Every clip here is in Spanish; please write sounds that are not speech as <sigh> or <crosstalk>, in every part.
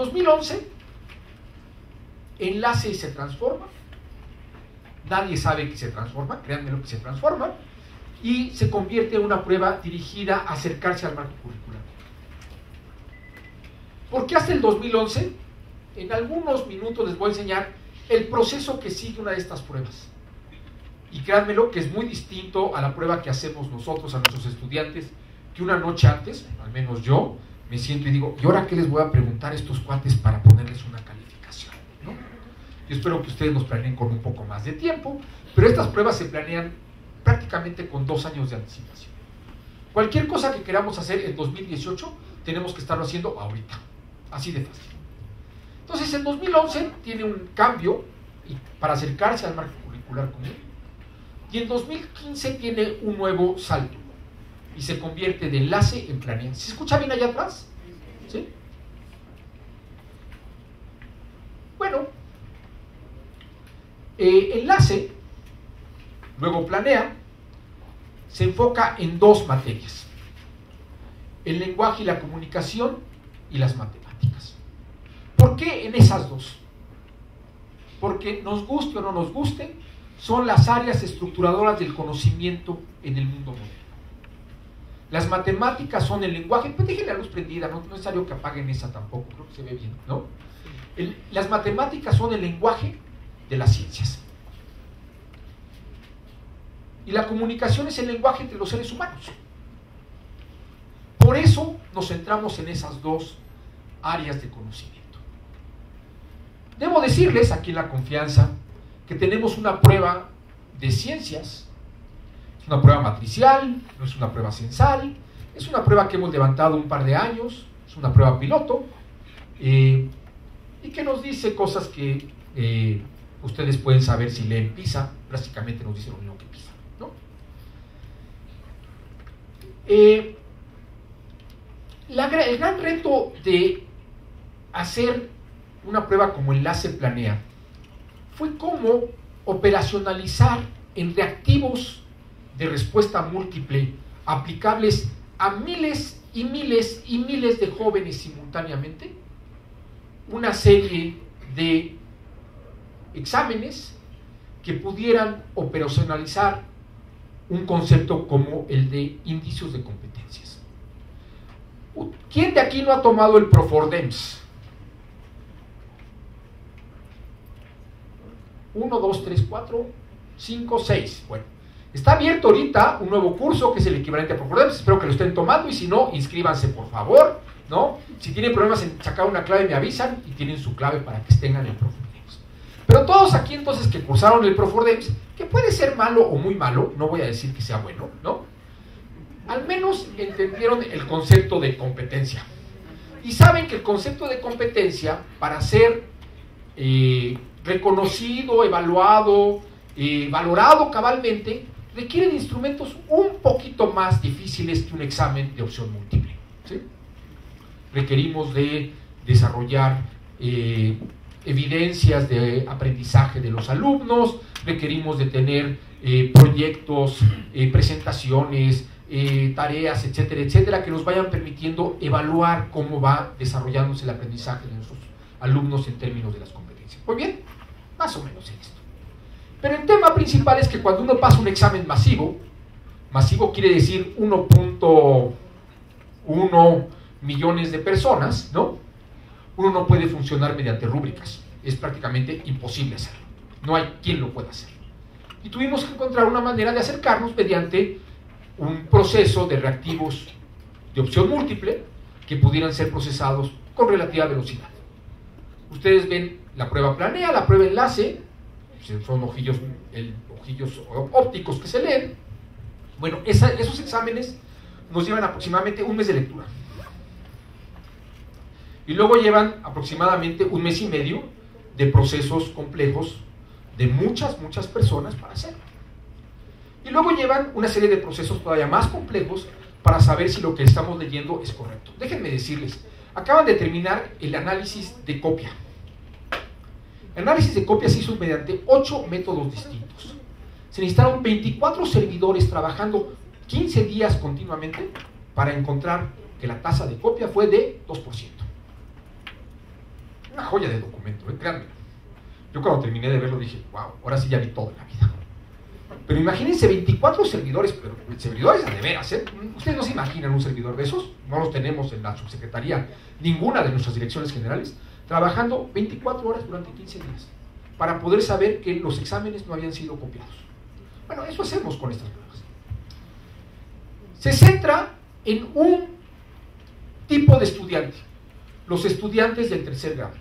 en 2011, enlace se transforma, nadie sabe que se transforma, créanme lo que se transforma, y se convierte en una prueba dirigida a acercarse al marco curricular. ¿Por qué hasta el 2011? En algunos minutos les voy a enseñar el proceso que sigue una de estas pruebas. Y créanmelo que es muy distinto a la prueba que hacemos nosotros a nuestros estudiantes, que una noche antes, al menos yo, me siento y digo, ¿y ahora qué les voy a preguntar estos cuates para ponerles una calificación? Yo espero que ustedes nos planeen con un poco más de tiempo, pero estas pruebas se planean prácticamente con dos años de anticipación. Cualquier cosa que queramos hacer en 2018, tenemos que estarlo haciendo ahorita. Así de fácil. Entonces, en 2011 tiene un cambio para acercarse al marco curricular común. Y en 2015 tiene un nuevo salto y se convierte de enlace en planea. ¿Se escucha bien allá atrás? ¿Sí? Bueno, eh, enlace, luego planea, se enfoca en dos materias, el lenguaje y la comunicación y las matemáticas. ¿Por qué en esas dos? Porque nos guste o no nos guste, son las áreas estructuradoras del conocimiento en el mundo moderno. Las matemáticas son el lenguaje, pues déjenle la luz prendida, no, es necesario que apaguen esa tampoco, creo que se ve bien, ¿no? las matemáticas son el lenguaje de las ciencias. Y la comunicación es el lenguaje entre los seres humanos. Por eso nos centramos en esas dos áreas de conocimiento. Debo decirles aquí en la confianza que tenemos una prueba de ciencias una prueba matricial, no es una prueba censal, es una prueba que hemos levantado un par de años, es una prueba piloto, eh, y que nos dice cosas que eh, ustedes pueden saber si leen PISA, prácticamente nos dice lo mismo que PISA. ¿no? Eh, el gran reto de hacer una prueba como enlace planea fue cómo operacionalizar en reactivos de respuesta múltiple aplicables a miles y miles y miles de jóvenes simultáneamente, una serie de exámenes que pudieran operacionalizar un concepto como el de indicios de competencias. ¿Quién de aquí no ha tomado el Profordems? 1, 2, 3, 4, 5, 6. Bueno, Está abierto ahorita un nuevo curso que es el equivalente a Profordems. Espero que lo estén tomando y si no, inscríbanse por favor. ¿no? Si tienen problemas en sacar una clave, me avisan y tienen su clave para que en el Profordems. Pero todos aquí entonces que cursaron el Profordems, que puede ser malo o muy malo, no voy a decir que sea bueno, ¿no? Al menos entendieron el concepto de competencia. Y saben que el concepto de competencia, para ser eh, reconocido, evaluado, eh, valorado cabalmente, requiere de instrumentos un poquito más difíciles que un examen de opción múltiple. Requerimos de desarrollar eh, evidencias de aprendizaje de los alumnos, requerimos de tener eh, proyectos, eh, presentaciones, tareas, etcétera, etcétera, que nos vayan permitiendo evaluar cómo va desarrollándose el aprendizaje de nuestros alumnos en términos de las competencias. Muy bien, más o menos en esto. Pero el tema principal es que cuando uno pasa un examen masivo, masivo quiere decir 1.1 millones de personas, ¿no? Uno no puede funcionar mediante rúbricas. Es prácticamente imposible hacerlo. No hay quien lo pueda hacer. Y tuvimos que encontrar una manera de acercarnos mediante un proceso de reactivos de opción múltiple que pudieran ser procesados con relativa velocidad. Ustedes ven la prueba planea, la prueba enlace, son ojillos, ojillos ópticos que se leen. Bueno, esos exámenes nos llevan aproximadamente un mes de lectura. Y luego llevan aproximadamente un mes y medio de procesos complejos de muchas, muchas personas para hacerlo. Y luego llevan una serie de procesos todavía más complejos para saber si lo que estamos leyendo es correcto. Déjenme decirles, acaban de terminar el análisis de copia. Análisis de copia se hizo mediante 8 métodos distintos. Se necesitaron 24 servidores trabajando 15 días continuamente para encontrar que la tasa de copia fue de 2%. Una joya de documento, ¿eh? créanme. Yo cuando terminé de verlo dije, wow, ahora sí ya vi todo en la vida. Pero imagínense 24 servidores, pero servidores de veras, ¿eh? ¿Ustedes no se imaginan un servidor de esos? No los tenemos en la subsecretaría, ninguna de nuestras direcciones generales, trabajando 24 horas durante 15 días para poder saber que los exámenes no habían sido copiados. Bueno, eso hacemos con estas pruebas. Se centra en un tipo de estudiante, los estudiantes del tercer grado.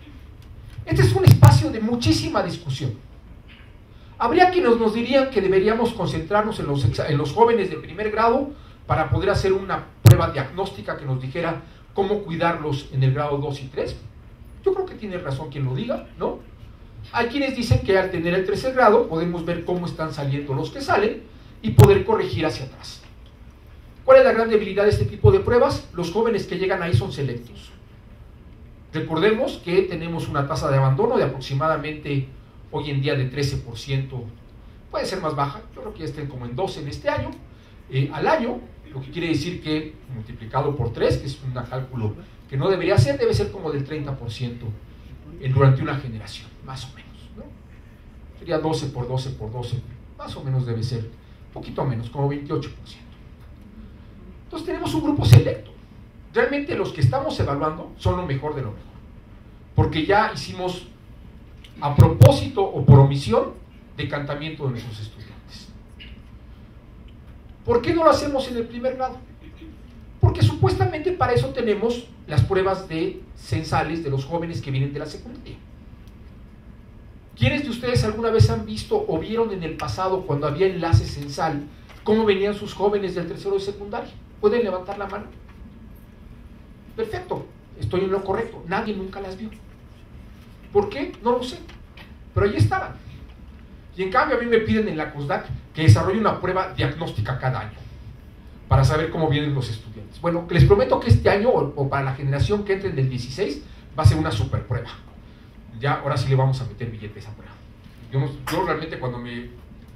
Este es un espacio de muchísima discusión. Habría quienes nos dirían que deberíamos concentrarnos en los, en los jóvenes de primer grado para poder hacer una prueba diagnóstica que nos dijera cómo cuidarlos en el grado 2 y 3. Yo creo que tiene razón quien lo diga, ¿no? Hay quienes dicen que al tener el tercer grado podemos ver cómo están saliendo los que salen y poder corregir hacia atrás. ¿Cuál es la gran debilidad de este tipo de pruebas? Los jóvenes que llegan ahí son selectos. Recordemos que tenemos una tasa de abandono de aproximadamente hoy en día de 13%, puede ser más baja, yo creo que ya estén como en 12 en este año, eh, al año, lo que quiere decir que multiplicado por 3, que es un cálculo que no debería ser, debe ser como del 30% en, durante una generación, más o menos. ¿no? Sería 12 por 12 por 12, más o menos debe ser, un poquito menos, como 28%. Entonces tenemos un grupo selecto. Realmente los que estamos evaluando son lo mejor de lo mejor. Porque ya hicimos a propósito o por omisión decantamiento de nuestros estudiantes. ¿Por qué no lo hacemos en el primer grado? Porque supuestamente para eso tenemos las pruebas de censales de los jóvenes que vienen de la secundaria. ¿Quiénes de ustedes alguna vez han visto o vieron en el pasado cuando había enlace censal cómo venían sus jóvenes del tercero de secundaria? ¿Pueden levantar la mano? Perfecto, estoy en lo correcto. Nadie nunca las vio. ¿Por qué? No lo sé. Pero ahí estaban. Y en cambio a mí me piden en la COSDAC que desarrolle una prueba diagnóstica cada año para saber cómo vienen los estudiantes. Bueno, les prometo que este año o, para la generación que entre del 16 va a ser una super prueba. Ya ahora sí le vamos a meter billete a prueba. Yo, realmente cuando me,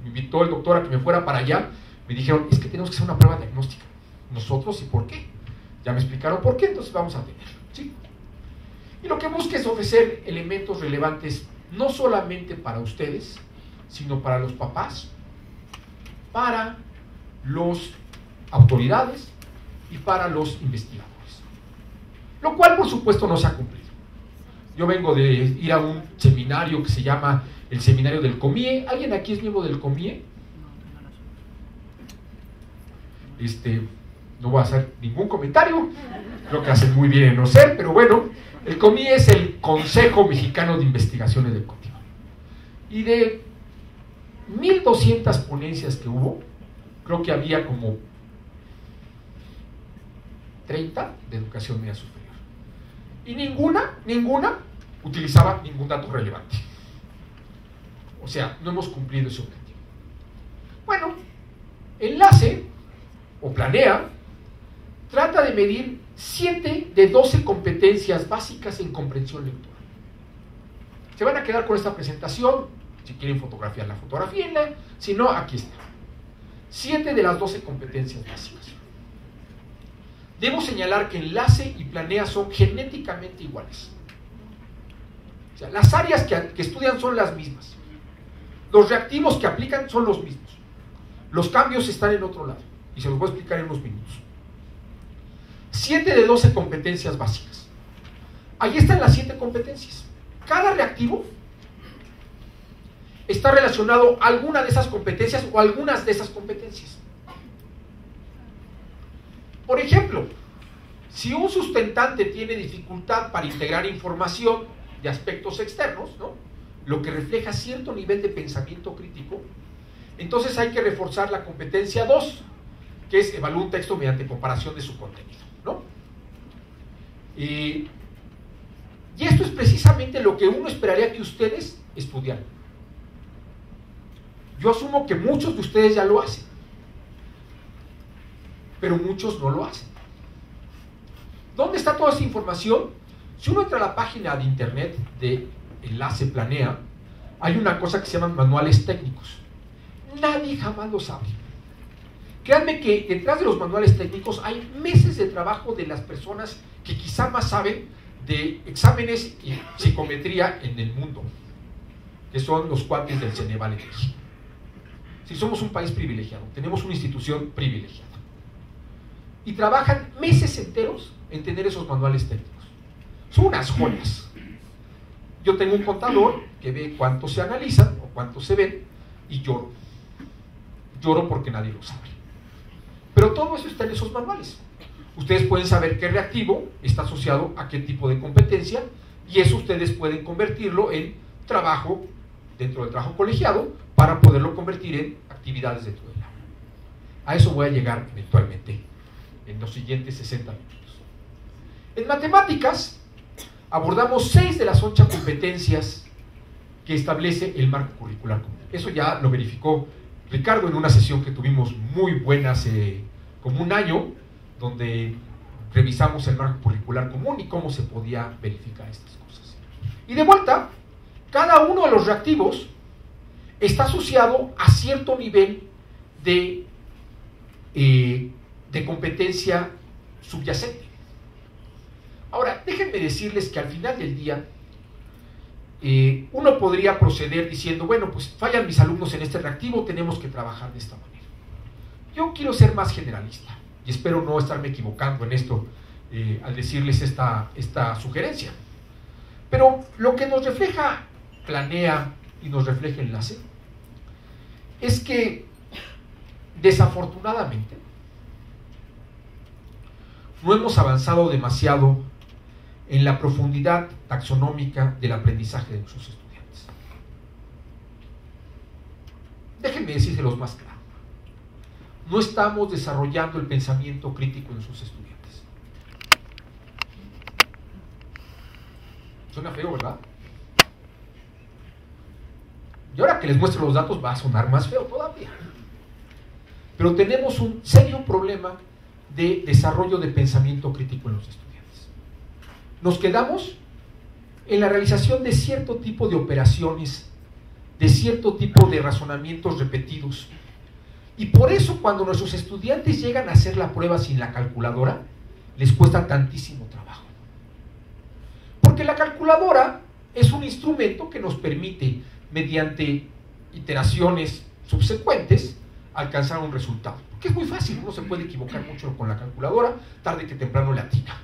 invitó el doctor a que me fuera para allá, me dijeron, es que tenemos que hacer una prueba diagnóstica. Nosotros y por qué. Ya me explicaron por qué, entonces vamos a tener. ¿sí? Y lo que busca es ofrecer elementos relevantes no solamente para ustedes, sino para los papás, para las autoridades y para los investigadores. Lo cual, por supuesto, no se ha cumplido. Yo vengo de ir a un seminario que se llama el Seminario del COMIE. ¿Alguien aquí es miembro del COMIE? Este, no voy a hacer ningún comentario. Creo que hacen muy bien en no ser, pero bueno, el COMI es el Consejo Mexicano de Investigaciones del Cultivo. Y de 1.200 ponencias que hubo, creo que había como 30 de educación media superior. Y ninguna, ninguna utilizaba ningún dato relevante. O sea, no hemos cumplido ese objetivo. Bueno, enlace o planea trata de medir 7 de 12 competencias básicas en comprensión lectora. Se van a quedar con esta presentación, si quieren fotografiar la fotografía, si no, aquí está. 7 de las 12 competencias básicas. Debo señalar que enlace y planea son genéticamente iguales. O sea, las áreas que, estudian son las mismas. Los reactivos que aplican son los mismos. Los cambios están en otro lado. Y se los voy a explicar en unos minutos. 7 de 12 competencias básicas. Ahí están las 7 competencias. Cada reactivo está relacionado a alguna de esas competencias o algunas de esas competencias. Por ejemplo, si un sustentante tiene dificultad para integrar información de aspectos externos, lo que refleja cierto nivel de pensamiento crítico, entonces hay que reforzar la competencia 2, que es evaluar un texto mediante comparación de su contenido. Y, esto es precisamente lo que uno esperaría que ustedes estudiaran. Yo asumo que muchos de ustedes ya lo hacen, pero muchos no lo hacen. ¿Dónde está toda esa información? Si uno entra a la página de internet de Enlace Planea, hay una cosa que se llaman manuales técnicos. Nadie jamás lo sabe. Créanme que detrás de los manuales técnicos hay meses de trabajo de las personas que quizá más saben de exámenes y psicometría en el mundo, que son los cuates del Ceneval en México. Si somos un país privilegiado, tenemos una institución privilegiada. Y trabajan meses enteros en tener esos manuales técnicos. Son unas joyas. Yo tengo un contador que ve cuántos se analizan o cuántos se ven y lloro. Lloro porque nadie lo sabe. Pero todo eso está en esos manuales. Ustedes pueden saber qué reactivo está asociado a qué tipo de competencia y eso ustedes pueden convertirlo en trabajo dentro del trabajo colegiado para poderlo convertir en actividades dentro del aula. A eso voy a llegar eventualmente en los siguientes 60 minutos. En matemáticas abordamos seis de las ocho competencias que establece el marco curricular común. Eso ya lo verificó Ricardo en una sesión que tuvimos muy buena hace como un año, donde revisamos el marco curricular común y cómo se podía verificar estas cosas. Y de vuelta, cada uno de los reactivos está asociado a cierto nivel de, eh, de competencia subyacente. Ahora, déjenme decirles que al final del día, eh, uno podría proceder diciendo, bueno, pues fallan mis alumnos en este reactivo, tenemos que trabajar de esta manera. Yo quiero ser más generalista y espero no estarme equivocando en esto eh, al decirles esta, esta sugerencia. Pero lo que nos refleja Planea y nos refleja Enlace es que desafortunadamente no hemos avanzado demasiado en la profundidad taxonómica del aprendizaje de nuestros estudiantes. Déjenme decírselos más claro. No estamos desarrollando el pensamiento crítico en sus estudiantes. Suena feo, ¿verdad? Y ahora que les muestro los datos va a sonar más feo todavía. Pero tenemos un serio problema de desarrollo de pensamiento crítico en los estudiantes. Nos quedamos en la realización de cierto tipo de operaciones, de cierto tipo de razonamientos repetidos. Y por eso cuando nuestros estudiantes llegan a hacer la prueba sin la calculadora, les cuesta tantísimo trabajo. Porque la calculadora es un instrumento que nos permite, mediante iteraciones subsecuentes, alcanzar un resultado. Porque es muy fácil, uno se puede equivocar mucho con la calculadora, tarde que temprano le atina.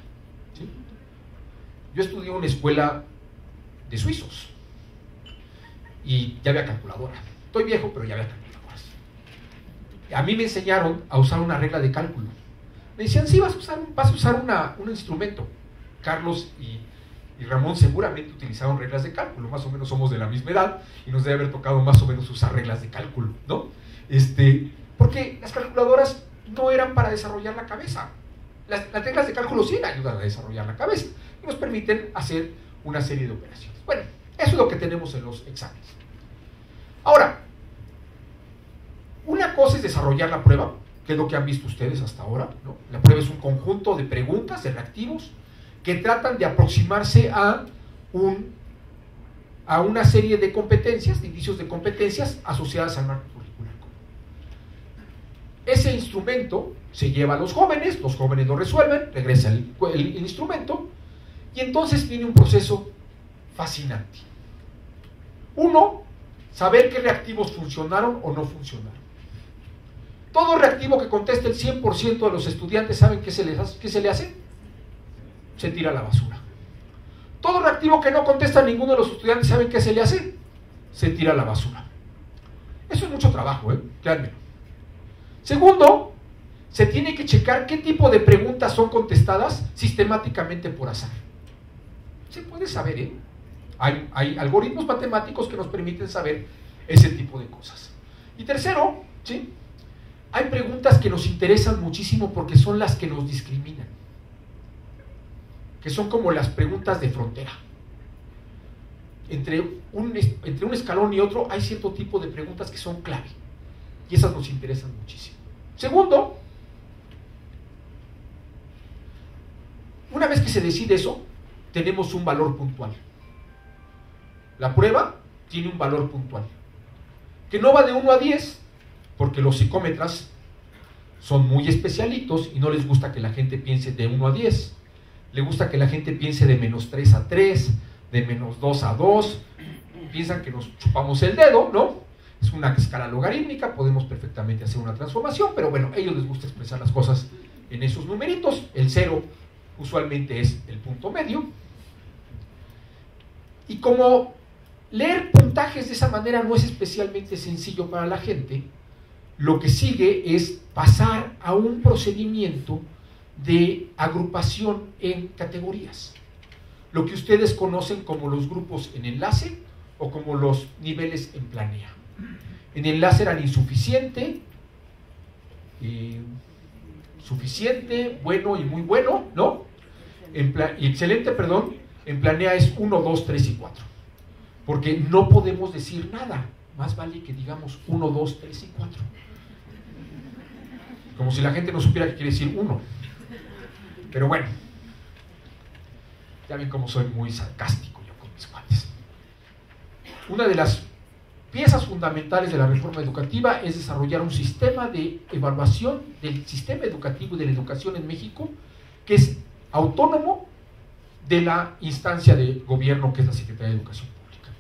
Yo estudié una escuela de suizos y ya había calculadora. Estoy viejo, pero ya había calculadoras. A mí me enseñaron a usar una regla de cálculo. Me decían, sí, vas a usar, vas a usar un instrumento. Carlos y, y Ramón seguramente utilizaron reglas de cálculo, más o menos somos de la misma edad y nos debe haber tocado más o menos usar reglas de cálculo, ¿no? Este, porque las calculadoras no eran para desarrollar la cabeza. Las, reglas de cálculo sí ayudan a desarrollar la cabeza y nos permiten hacer una serie de operaciones. Bueno, eso es lo que tenemos en los exámenes. Ahora, una cosa es desarrollar la prueba, que es lo que han visto ustedes hasta ahora. La prueba es un conjunto de preguntas, de reactivos, que tratan de aproximarse a, a una serie de competencias, de indicios de competencias asociadas al marco ese instrumento se lleva a los jóvenes, los jóvenes lo resuelven, regresa el, instrumento y entonces viene un proceso fascinante. Uno, saber qué reactivos funcionaron o no funcionaron. Todo reactivo que conteste el 100% de los estudiantes saben qué se, les qué se le hace. Se tira a la basura. Todo reactivo que no contesta ninguno de los estudiantes saben qué se le hace. Se tira a la basura. Eso es mucho trabajo, ¿eh? Créanme. Segundo, se tiene que checar qué tipo de preguntas son contestadas sistemáticamente por azar. Se puede saber, ¿eh? Hay, algoritmos matemáticos que nos permiten saber ese tipo de cosas. Y tercero, ¿sí? Hay preguntas que nos interesan muchísimo porque son las que nos discriminan. Que son como las preguntas de frontera. Entre un, entre un escalón y otro hay cierto tipo de preguntas que son clave. Y esas nos interesan muchísimo. Segundo, una vez que se decide eso, tenemos un valor puntual. La prueba tiene un valor puntual, que no va de 1 a 10, porque los psicómetras son muy especialitos y no les gusta que la gente piense de 1 a 10. le gusta que la gente piense de menos 3 a 3, de menos 2 a 2, piensan que nos chupamos el dedo, ¿no? Es una escala logarítmica, podemos perfectamente hacer una transformación, pero bueno, a ellos les gusta expresar las cosas en esos numeritos. El 0 usualmente es el punto medio. Y como leer puntajes de esa manera no es especialmente sencillo para la gente, lo que sigue es pasar a un procedimiento de agrupación en categorías. Lo que ustedes conocen como los grupos en enlace o como los niveles en planea. En enlace eran insuficiente, eh, suficiente, bueno y muy bueno, ¿no? En y excelente, perdón, en planea es 1, 2, 3 y 4. Porque no podemos decir nada. Más vale que digamos 1, 2, 3 y 4. Como si la gente no supiera qué quiere decir 1. Pero bueno, ya ven cómo soy muy sarcástico yo con mis cuates. Una de las piezas fundamentales de la reforma educativa es desarrollar un sistema de evaluación del sistema educativo y de la educación en México que es autónomo de la instancia de gobierno que es la Secretaría de Educación Pública.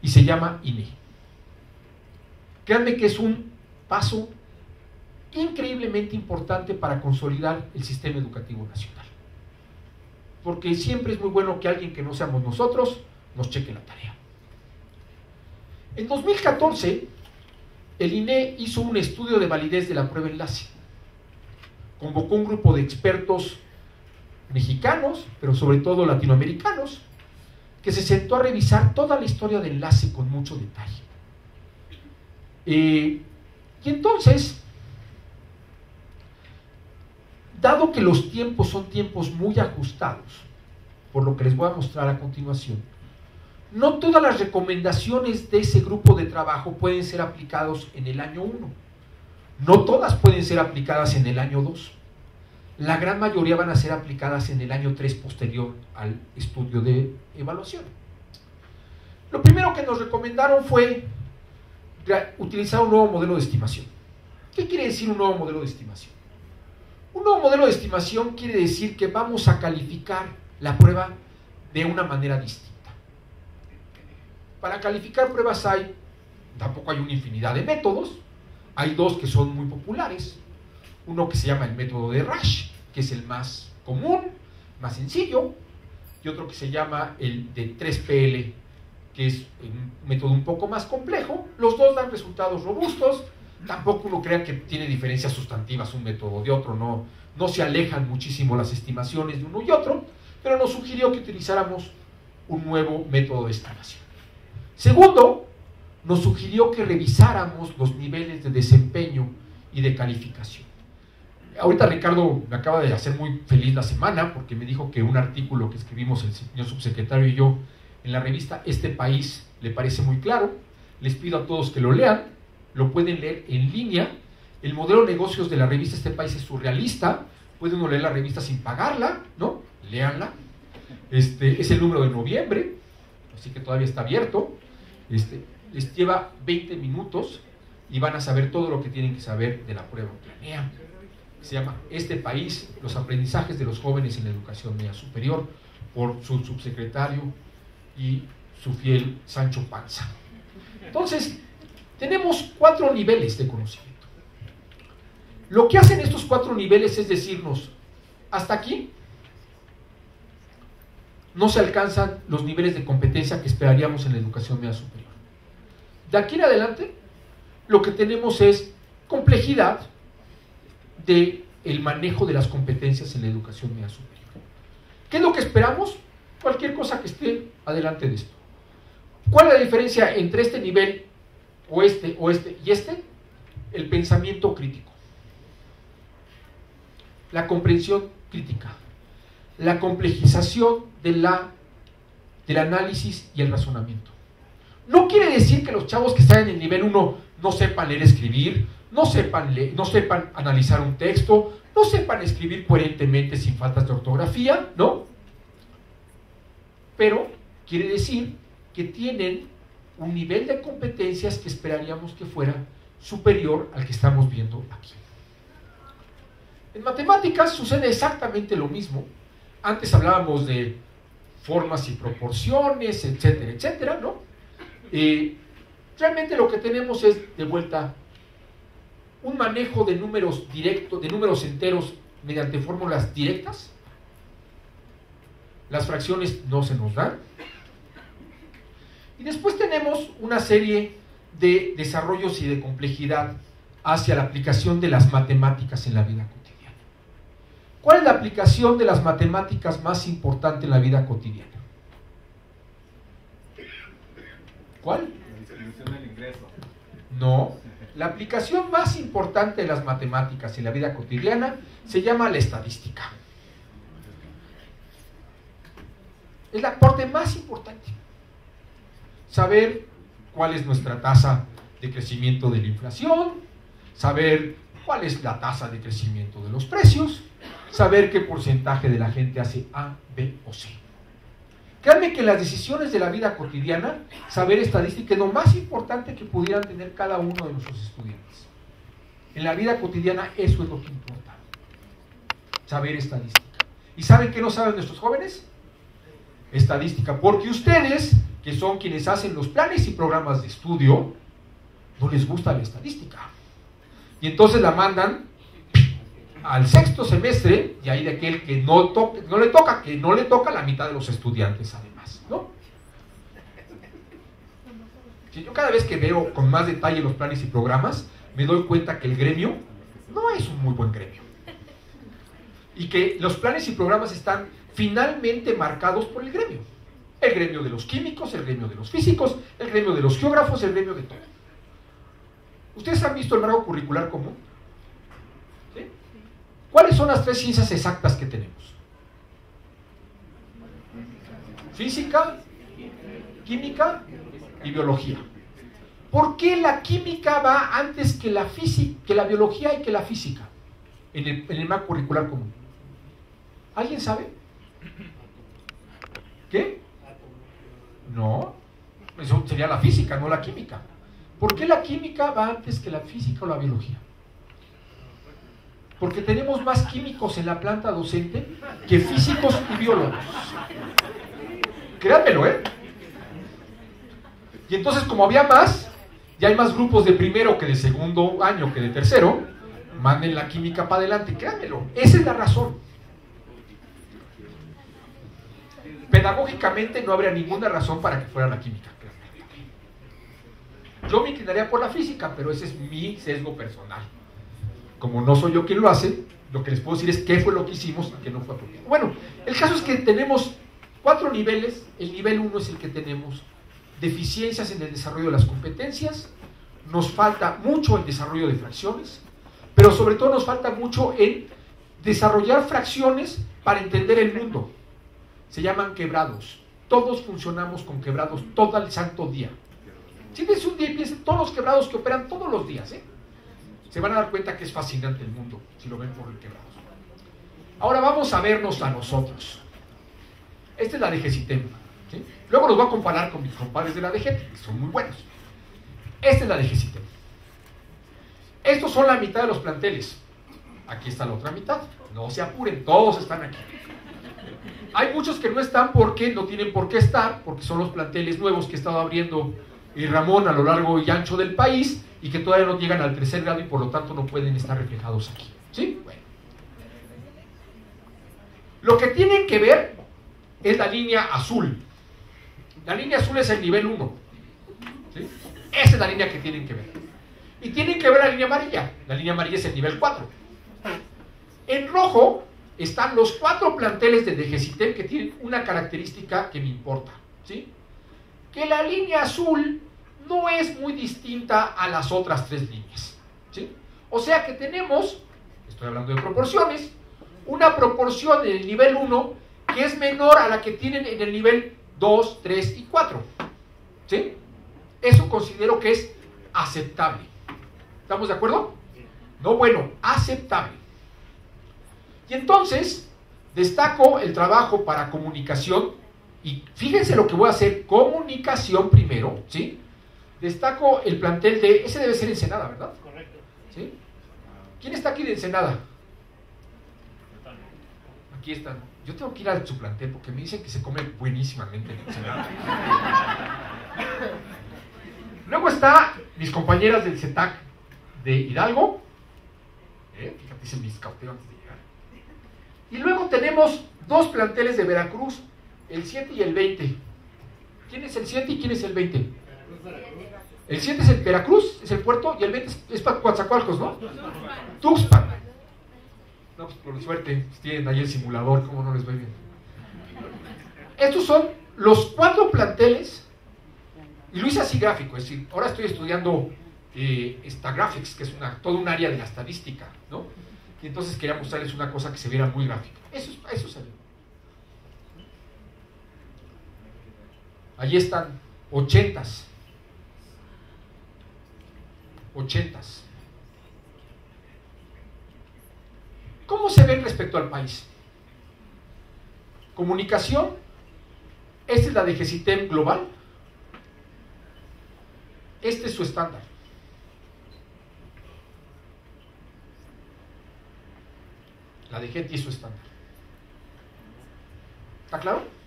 Y se llama INE. Créanme que es un paso increíblemente importante para consolidar el sistema educativo nacional. Porque siempre es muy bueno que alguien que no seamos nosotros nos cheque la tarea. En 2014, el INE hizo un estudio de validez de la prueba enlace. Convocó un grupo de expertos mexicanos, pero sobre todo latinoamericanos, que se sentó a revisar toda la historia de enlace con mucho detalle. Eh, y entonces Dado que los tiempos son tiempos muy ajustados, por lo que les voy a mostrar a continuación, no todas las recomendaciones de ese grupo de trabajo pueden ser aplicados en el año 1. No todas pueden ser aplicadas en el año 2. La gran mayoría van a ser aplicadas en el año 3 posterior al estudio de evaluación. Lo primero que nos recomendaron fue utilizar un nuevo modelo de estimación. ¿Qué quiere decir un nuevo modelo de estimación? Un nuevo modelo de estimación quiere decir que vamos a calificar la prueba de una manera distinta. Para calificar pruebas hay, tampoco hay una infinidad de métodos, hay dos que son muy populares. Uno que se llama el método de Rash, que es el más común, más sencillo, y otro que se llama el de 3PL, que es un método un poco más complejo. Los dos dan resultados robustos, tampoco uno crea que tiene diferencias sustantivas un método de otro, no, no se alejan muchísimo las estimaciones de uno y otro, pero nos sugirió que utilizáramos un nuevo método de estimación. Segundo, nos sugirió que revisáramos los niveles de desempeño y de calificación. Ahorita Ricardo me acaba de hacer muy feliz la semana porque me dijo que un artículo que escribimos el señor subsecretario y yo en la revista Este País le parece muy claro. Les pido a todos que lo lean lo pueden leer en línea. El modelo de negocios de la revista Este País es surrealista. Pueden uno leer la revista sin pagarla, ¿no? Léanla. Este, es el número de noviembre, así que todavía está abierto. Este, les lleva 20 minutos y van a saber todo lo que tienen que saber de la prueba planea. Se llama Este País, los aprendizajes de los jóvenes en la educación media superior, por su subsecretario y su fiel Sancho Panza. Entonces, tenemos cuatro niveles de conocimiento. Lo que hacen estos cuatro niveles es decirnos, hasta aquí no se alcanzan los niveles de competencia que esperaríamos en la educación media superior. De aquí en adelante, lo que tenemos es complejidad del el manejo de las competencias en la educación media superior. ¿Qué es lo que esperamos? Cualquier cosa que esté adelante de esto. ¿Cuál es la diferencia entre este nivel o este, o este y este, el pensamiento crítico, la comprensión crítica, la complejización de la, del análisis y el razonamiento. No quiere decir que los chavos que están en el nivel 1 no sepan leer, escribir, no sepan, leer, no sepan analizar un texto, no sepan escribir coherentemente sin faltas de ortografía, ¿no? Pero quiere decir que tienen un nivel de competencias que esperaríamos que fuera superior al que estamos viendo aquí. En matemáticas sucede exactamente lo mismo, Antes hablábamos de formas y proporciones, etcétera, etcétera, ¿no? Eh, realmente lo que tenemos es de vuelta un manejo de números directos, de números enteros mediante fórmulas directas. Las fracciones no se nos dan. Y después tenemos una serie de desarrollos y de complejidad hacia la aplicación de las matemáticas en la vida cotidiana. ¿Cuál es la aplicación de las matemáticas más importante en la vida cotidiana? ¿Cuál? La distribución del ingreso. No. La aplicación más importante de las matemáticas en la vida cotidiana se llama la estadística. Es el aporte más importante. Saber cuál es nuestra tasa de crecimiento de la inflación, saber cuál es la tasa de crecimiento de los precios, saber qué porcentaje de la gente hace A, B o C. Créanme que las decisiones de la vida cotidiana, saber estadística es lo más importante que pudieran tener cada uno de nuestros estudiantes. En la vida cotidiana eso es lo que importa. Saber estadística. ¿Y saben qué no saben nuestros jóvenes? Estadística. Porque ustedes, que son quienes hacen los planes y programas de estudio, no les gusta la estadística. Y entonces la mandan al sexto semestre, y ahí de aquel que no, toque, no le toca, que no le toca la mitad de los estudiantes además, ¿no? Si yo cada vez que veo con más detalle los planes y programas, me doy cuenta que el gremio no es un muy buen gremio. Y que los planes y programas están finalmente marcados por el gremio. El gremio de los químicos, el gremio de los físicos, el gremio de los geógrafos, el gremio de todo. ¿Ustedes han visto el marco curricular común? ¿Cuáles son las tres ciencias exactas que tenemos? Física, química y biología. ¿Por qué la química va antes que la, física, que la biología y que la física en el, en el marco curricular común? ¿Alguien sabe? ¿Qué? No, eso sería la física, no la química. ¿Por qué la química va antes que la física o la biología? Porque tenemos más químicos en la planta docente que físicos y biólogos. Créanmelo, ¿eh? Y entonces, como había más, ya hay más grupos de primero que de segundo año que de tercero, manden la química para adelante, créanmelo. Esa es la razón. Pedagógicamente no habría ninguna razón para que fuera la química. Yo me inclinaría por la física, pero ese es mi sesgo personal. Como no soy yo quien lo hace, lo que les puedo decir es qué fue lo que hicimos y qué no fue apropiado. Bueno, el caso es que tenemos cuatro niveles. El nivel uno es el que tenemos deficiencias en el desarrollo de las competencias, nos falta mucho en desarrollo de fracciones, pero sobre todo nos falta mucho en desarrollar fracciones para entender el mundo. Se llaman quebrados. Todos funcionamos con quebrados todo el santo día. Siéntense un día y piensen todos los quebrados que operan todos los días. ¿eh? Se van a dar cuenta que es fascinante el mundo si lo ven por el quebrados. Ahora vamos a vernos a nosotros. Esta es la. ¿sí? Luego los voy a comparar con mis compadres de la DGT, que son muy buenos. Esta es la DGCITEM. Estos son la mitad de los planteles. Aquí está la otra mitad. No se apuren, todos están aquí. Hay muchos que no están porque no tienen por qué estar, porque son los planteles nuevos que he estado abriendo y Ramón a lo largo y ancho del país y que todavía no llegan al tercer grado y por lo tanto no pueden estar reflejados aquí. ¿Sí? Lo que tienen que ver es la línea azul. La línea azul es el nivel 1. ¿sí? Esa es la línea que tienen que ver. Y tienen que ver la línea amarilla. La línea amarilla es el nivel 4. En rojo están los cuatro planteles de DGCITEM que tienen una característica que me importa. ¿sí? Que la línea azul no es muy distinta a las otras tres líneas. ¿sí? O sea que tenemos, estoy hablando de proporciones, una proporción en el nivel 1 que es menor a la que tienen en el nivel 2, 3 y 4. ¿Sí? Eso considero que es aceptable. ¿Estamos de acuerdo? No bueno, aceptable. Y entonces destaco el trabajo para comunicación y fíjense lo que voy a hacer, comunicación primero, ¿sí? Destaco el plantel de, ese debe ser Ensenada, ¿verdad? Correcto. ¿Sí? ¿Quién está aquí de Ensenada? Aquí están. Yo tengo que ir al su plantel porque me dicen que se come buenísimamente. <laughs> Luego está mis compañeras del CETAC de Hidalgo. Eh, fíjate, se me antes de llegar. Y luego tenemos dos planteles de Veracruz, el 7 y el 20. ¿Quién es el 7 y quién es el 20? El 7 es el Veracruz, es el puerto, y el 20 es, para Coatzacoalcos, ¿no? Tuxpan. No, pues por suerte, tienen ahí el simulador, ¿cómo no les va bien? Estos son los cuatro planteles, y lo hice así gráfico, es decir, ahora estoy estudiando eh, esta graphics, que es una, todo un área de la estadística, ¿no? Y entonces quería mostrarles una cosa que se viera muy gráfica. Eso, eso salió. Allí están ochentas. Ochentas. ¿Cómo se ven respecto al país? Comunicación. Esta es la de GECITEM global. Este es su estándar. La de es su estándar. ¿Está claro?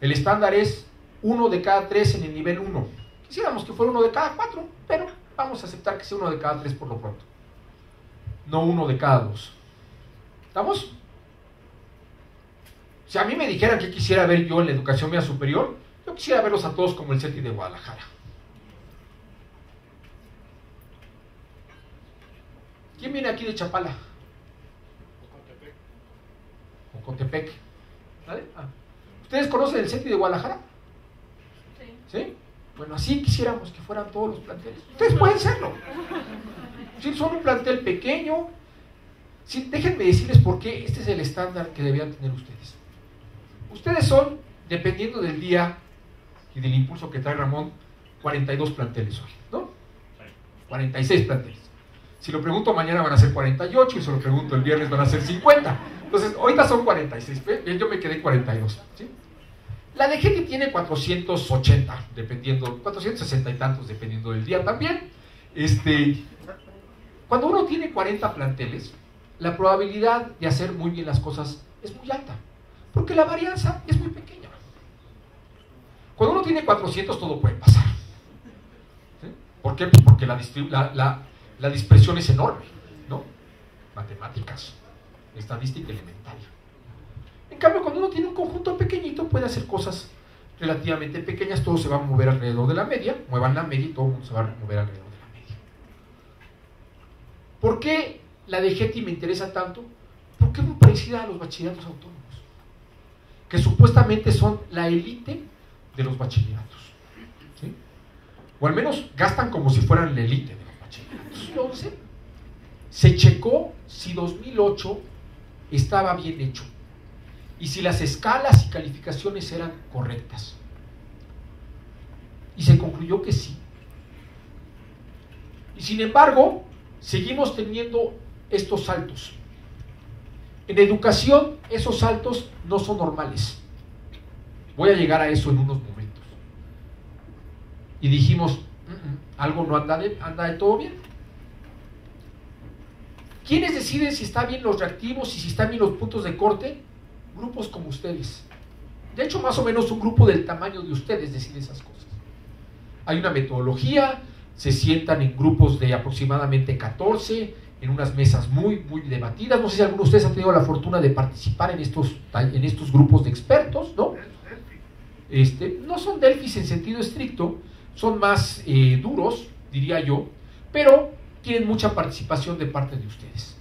El estándar es uno de cada tres en el nivel 1. Quisiéramos que fuera uno de cada cuatro, pero vamos a aceptar que sea uno de cada tres por lo pronto. No uno de cada dos. ¿Estamos? Si a mí me dijeran que quisiera ver yo en la educación media superior, yo quisiera verlos a todos como el CETI de Guadalajara. ¿Quién viene aquí de Chapala? O Cotepec. ¿Vale? Ah. ¿Ustedes conocen el CETI de Guadalajara? Sí. ¿Sí? Bueno, así quisiéramos que fueran todos los planteles. Ustedes pueden serlo. Si son un plantel pequeño, sí, déjenme decirles por qué este es el estándar que debían tener ustedes. Ustedes son, dependiendo del día y del impulso que trae Ramón, 42 planteles hoy, ¿no? 46 planteles. Si lo pregunto mañana van a ser 48 y si lo pregunto el viernes van a ser 50. Entonces, ahorita son 46, bien, yo me quedé 42. ¿sí? La de gente tiene 480, dependiendo, 460 y tantos, dependiendo del día también. Este, cuando uno tiene 40 planteles, la probabilidad de hacer muy bien las cosas es muy alta, porque la varianza es muy pequeña. Cuando uno tiene 400 todo puede pasar. ¿Por qué? Pues porque la, la, la dispersión es enorme, ¿no? Matemáticas estadística elementaria. En cambio, cuando uno tiene un conjunto pequeñito, puede hacer cosas relativamente pequeñas, todo se va a mover alrededor de la media, muevan la media y todo el mundo se va a mover alrededor de la media. ¿Por qué la de GETI me interesa tanto? Porque es muy parecida a los bachilleratos autónomos, que supuestamente son la élite de los bachilleratos. O al menos gastan como si fueran la élite de los bachilleratos. Entonces, se checó si 2008 estaba bien hecho y si las escalas y calificaciones eran correctas. Y se concluyó que sí. Y sin embargo, seguimos teniendo estos saltos. En educación, esos saltos no son normales. Voy a llegar a eso en unos momentos. Y dijimos, algo no anda anda de todo bien. ¿Quiénes deciden si están bien los reactivos y si están bien los puntos de corte? Grupos como ustedes. De hecho, más o menos un grupo del tamaño de ustedes decide esas cosas. Hay una metodología, se sientan en grupos de aproximadamente 14, en unas mesas muy, muy debatidas. No sé si alguno de ustedes ha tenido la fortuna de participar en estos, en estos grupos de expertos, ¿no? Este, no son delfis en sentido estricto, son más eh, duros, diría yo, pero tienen mucha participación de parte de ustedes.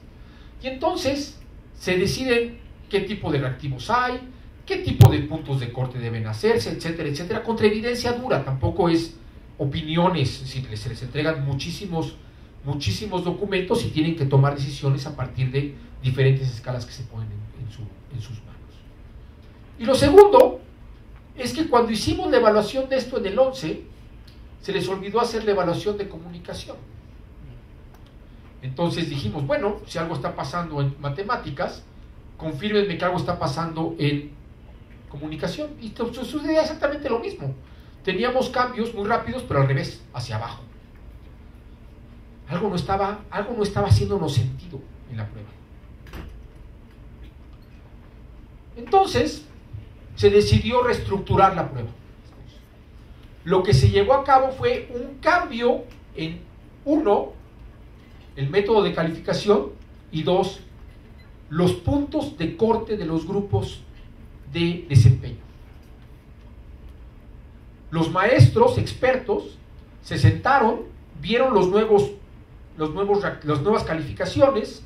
Y entonces se deciden qué tipo de reactivos hay, qué tipo de puntos de corte deben hacerse, etcétera, etcétera, contra evidencia dura, tampoco es opiniones, se les entregan muchísimos, muchísimos documentos y tienen que tomar decisiones a partir de diferentes escalas que se ponen en, en sus manos. Y lo segundo es que cuando hicimos la evaluación de esto en el 11, se les olvidó hacer la evaluación de comunicación. Entonces dijimos, bueno, si algo está pasando en matemáticas, confírmenme que algo está pasando en comunicación. Y sucedía exactamente lo mismo. Teníamos cambios muy rápidos, pero al revés, hacia abajo. Algo no estaba, algo no estaba haciéndonos sentido en la prueba. Entonces, se decidió reestructurar la prueba. Lo que se llevó a cabo fue un cambio en, uno, el método de calificación y dos, los puntos de corte de los grupos de desempeño. Los maestros expertos se sentaron, vieron los nuevos, los nuevos, las nuevas calificaciones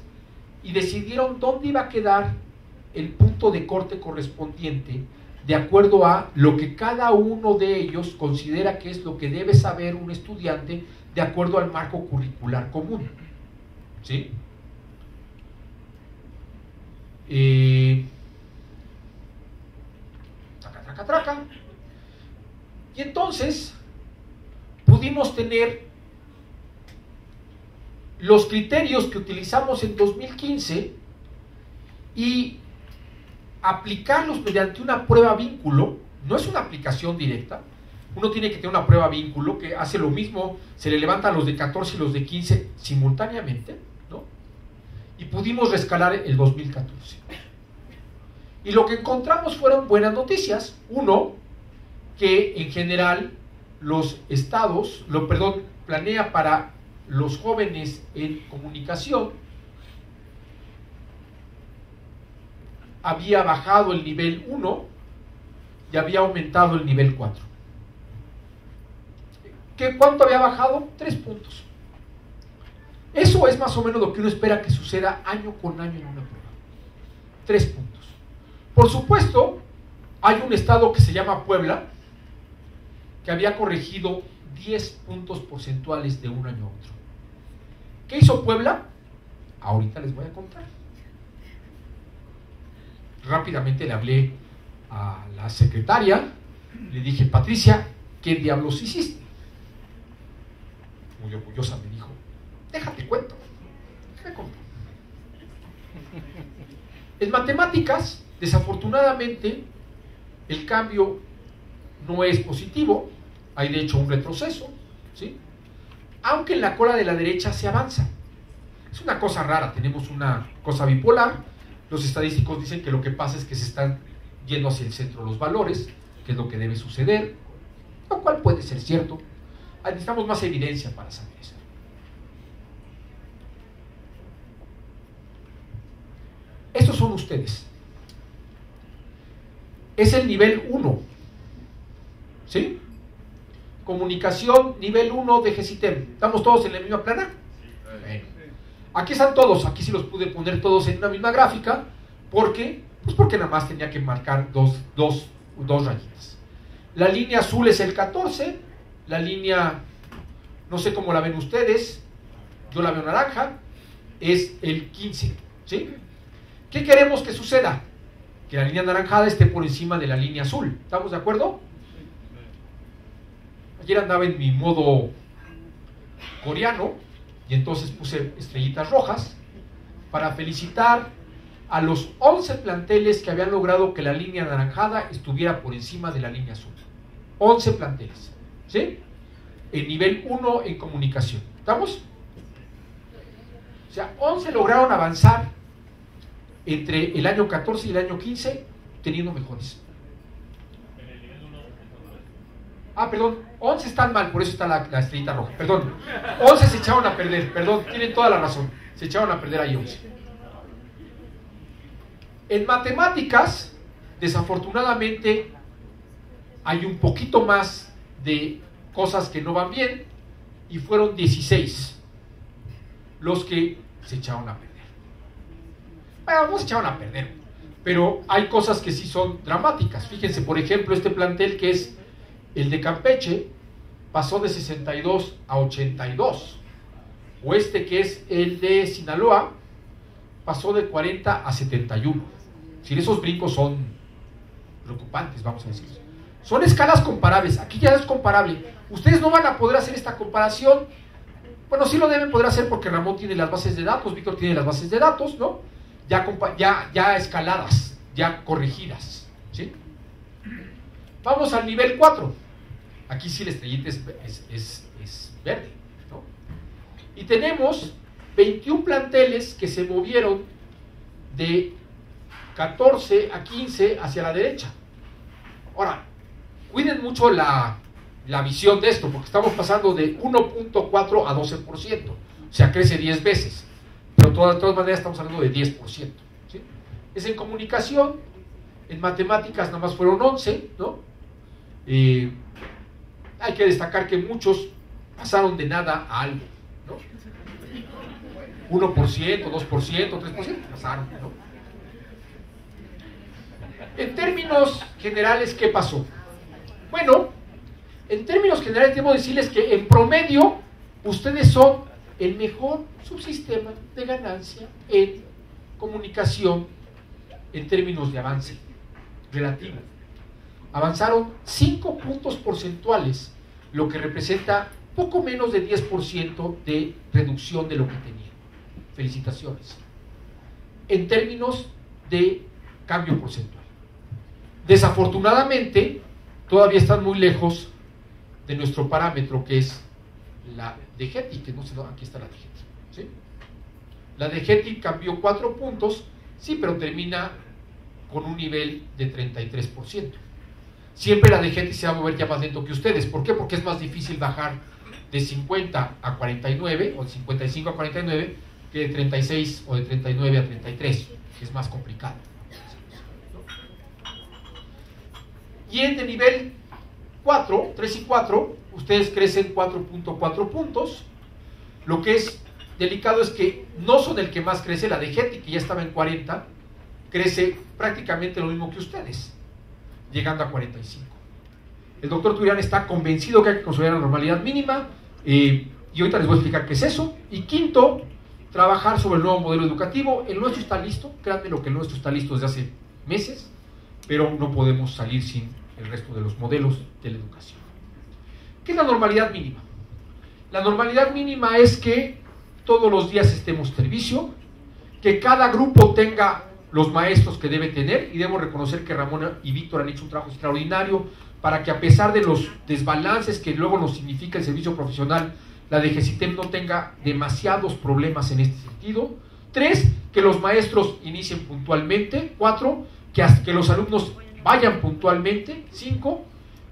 y decidieron dónde iba a quedar el punto de corte correspondiente de acuerdo a lo que cada uno de ellos considera que es lo que debe saber un estudiante de acuerdo al marco curricular común. ¿Sí? Eh, traca, traca, traca. Y entonces pudimos tener los criterios que utilizamos en 2015 y aplicarlos mediante una prueba vínculo, no es una aplicación directa, uno tiene que tener una prueba vínculo que hace lo mismo, se le levantan los de 14 y los de 15 simultáneamente. Y pudimos rescalar el 2014. Y lo que encontramos fueron buenas noticias. Uno, que en general los estados, lo perdón, planea para los jóvenes en comunicación, había bajado el nivel 1 y había aumentado el nivel 4. ¿Qué, ¿Cuánto había bajado? Tres puntos. Eso es más o menos lo que uno espera que suceda año con año en una prueba. Tres puntos. Por supuesto, hay un estado que se llama Puebla, que había corregido 10 puntos porcentuales de un año a otro. ¿Qué hizo Puebla? Ahorita les voy a contar. Rápidamente le hablé a la secretaria, le dije, Patricia, ¿qué diablos hiciste? Muy orgullosa me dijo, déjate cuento, déjate contar. En matemáticas, desafortunadamente, el cambio no es positivo, hay de hecho un retroceso, ¿sí? aunque en la cola de la derecha se avanza. Es una cosa rara, tenemos una cosa bipolar, los estadísticos dicen que lo que pasa es que se están yendo hacia el centro los valores, que es lo que debe suceder, lo cual puede ser cierto. Necesitamos más evidencia para saber eso. Estos son ustedes. Es el nivel 1. ¿Sí? Comunicación nivel 1 de GCITEM. ¿Estamos todos en la misma plana? Aquí están todos, aquí sí los pude poner todos en una misma gráfica. ¿Por qué? Pues porque nada más tenía que marcar dos, dos, dos rayitas. La línea azul es el 14, la línea, no sé cómo la ven ustedes, yo la veo naranja, es el 15. ¿sí? ¿Qué queremos que suceda? Que la línea anaranjada esté por encima de la línea azul. ¿Estamos de acuerdo? Ayer andaba en mi modo coreano y entonces puse estrellitas rojas para felicitar a los 11 planteles que habían logrado que la línea anaranjada estuviera por encima de la línea azul. 11 planteles. ¿Sí? En nivel 1 en comunicación. ¿Estamos? O sea, 11 lograron avanzar entre el año 14 y el año 15 teniendo mejores. Ah, perdón, 11 están mal, por eso está la, estrellita roja. Perdón, 11 se echaron a perder, perdón, tienen toda la razón. Se echaron a perder ahí 11. En matemáticas, desafortunadamente, hay un poquito más de cosas que no van bien y fueron 16 los que se echaron a perder. Se echaron a perder, pero hay cosas que sí son dramáticas. Fíjense, por ejemplo, este plantel que es el de Campeche pasó de 62 a 82. O este que es el de Sinaloa pasó de 40 a 71. Si esos brincos son preocupantes, vamos a decir. Son escalas comparables. Aquí ya es comparable. Ustedes no van a poder hacer esta comparación. Bueno, sí lo deben poder hacer porque Ramón tiene las bases de datos, Víctor tiene las bases de datos, ¿no? Ya, ya, ya escaladas, ya corregidas. ¿sí? Vamos al nivel 4. Aquí sí la estrellita es, verde. ¿no? Y tenemos 21 planteles que se movieron de 14 a 15 hacia la derecha. Ahora, cuiden mucho la, la visión de esto, porque estamos pasando de 1.4 a 12%. O sea, crece 10 veces. Pero de todas maneras estamos hablando de 10%. ¿sí? Es en comunicación, en matemáticas nada más fueron 11, ¿no? Hay que destacar que muchos pasaron de nada a algo, ¿no? 1%, 2%, 3%, pasaron, ¿no? En términos generales, ¿qué pasó? Bueno, en términos generales debo decirles que en promedio ustedes son el mejor subsistema de ganancia en comunicación en términos de avance relativo. Avanzaron 5 puntos porcentuales, lo que representa poco menos de 10% de reducción de lo que tenían. Felicitaciones. En términos de cambio porcentual. Desafortunadamente, todavía están muy lejos de nuestro parámetro que es la de Getty, que no sé, aquí está la de Getty. La de Getty cambió 4 puntos, sí, pero termina con un nivel de 33%. Siempre la de se va a mover ya más lento que ustedes. ¿Por qué? Porque es más difícil bajar de 50 a 49 o de 55 a 49 que de 36 o de 39 a 33. Es más complicado. Y en el nivel 4, 3 y 4, ustedes crecen 4.4 puntos. Lo que es delicado es que no son el que más crece, la de que ya estaba en 40, crece prácticamente lo mismo que ustedes, llegando a 45. El doctor Turian está convencido que hay que consolidar la normalidad mínima eh, y ahorita les voy a explicar qué es eso. Y quinto, trabajar sobre el nuevo modelo educativo. El nuestro está listo, créanme lo que el nuestro está listo desde hace meses, pero no podemos salir sin el resto de los modelos de la educación. ¿Qué es la normalidad mínima? La normalidad mínima es que todos los días estemos servicio, que cada grupo tenga los maestros que debe tener y debo reconocer que Ramón y Víctor han hecho un trabajo extraordinario para que a pesar de los desbalances que luego nos significa el servicio profesional, la DGCITEM no tenga demasiados problemas en este sentido. Tres, que los maestros inicien puntualmente. Cuatro, que, que los alumnos vayan puntualmente. Cinco,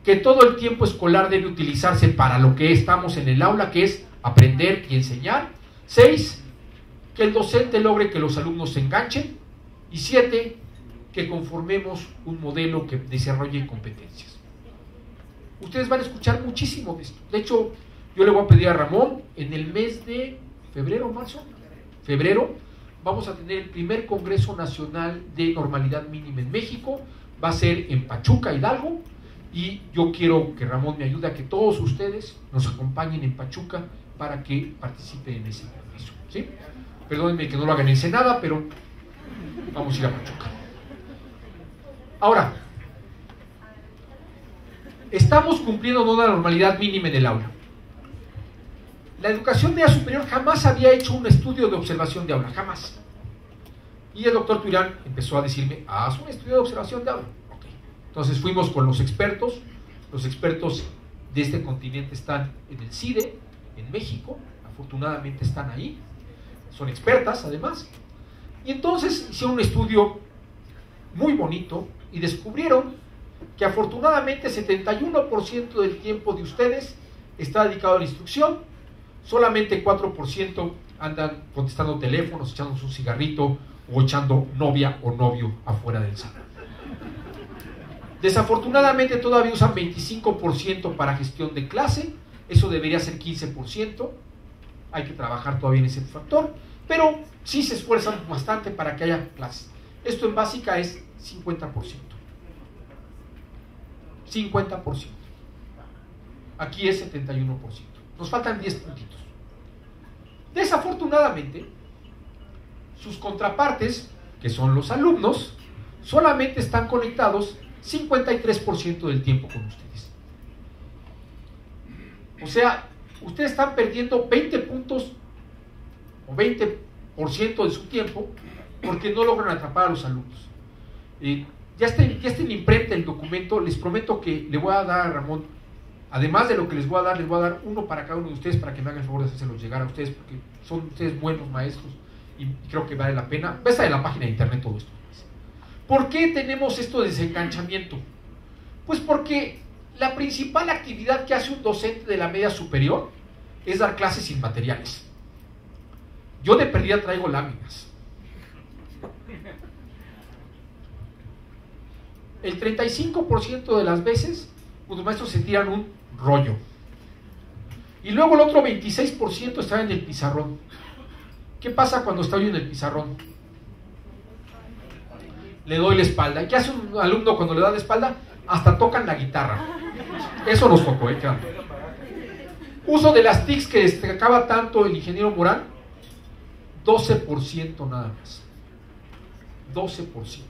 que todo el tiempo escolar debe utilizarse para lo que estamos en el aula, que es aprender y enseñar. Seis, que el docente logre que los alumnos se enganchen. Y siete, que conformemos un modelo que desarrolle competencias. Ustedes van a escuchar muchísimo de esto. De hecho, yo le voy a pedir a Ramón, en el mes de febrero, marzo, febrero, vamos a tener el primer Congreso Nacional de Normalidad Mínima en México. Va a ser en Pachuca, Hidalgo. Y yo quiero que Ramón me ayude a que todos ustedes nos acompañen en Pachuca para que participen en ese congreso. ¿sí? Perdónenme que no lo hagan en Senada, pero vamos a ir a Pachuca. Ahora, estamos cumpliendo una normalidad mínima en el aula. La educación media superior jamás había hecho un estudio de observación de aula, jamás. Y el doctor Turán empezó a decirme, haz un estudio de observación de aula. Entonces fuimos con los expertos, los expertos de este continente están en el CIDE, en México, afortunadamente están ahí, son expertas además, y entonces hicieron un estudio muy bonito y descubrieron que afortunadamente 71% del tiempo de ustedes está dedicado a la instrucción, solamente 4% andan contestando teléfonos, echándose un cigarrito o echando novia o novio afuera del salón. Desafortunadamente todavía usan 25% para gestión de clase, eso debería ser 15%, hay que trabajar todavía en ese factor, pero sí se esfuerzan bastante para que haya clases. Esto en básica es 50%. 50%. Aquí es 71%. Nos faltan 10 puntitos. Desafortunadamente, sus contrapartes, que son los alumnos, solamente están conectados 53% del tiempo con ustedes. O sea, ustedes están perdiendo 20 puntos o 20% de su tiempo porque no logran atrapar a los alumnos. Eh, ya, está, ya en imprenta el documento, les prometo que le voy a dar a Ramón, además de lo que les voy a dar, les voy a dar uno para cada uno de ustedes para que me hagan el favor de hacerlo llegar a ustedes, porque son ustedes buenos maestros y creo que vale la pena. Ves en la página de internet todo esto. ¿Por qué tenemos esto de desenganchamiento? Pues porque la principal actividad que hace un docente de la media superior es dar clases sin materiales. Yo de perdida traigo láminas. El 35% de las veces los maestros se tiran un rollo. Y luego el otro 26% está en el pizarrón. ¿Qué pasa cuando estoy en el pizarrón? Le doy la espalda. ¿Y qué hace un alumno cuando le da la espalda? Hasta tocan la guitarra. Eso nos tocó, ¿eh? Uso de las TICs que destacaba tanto el ingeniero Morán, 12% nada más. 12%.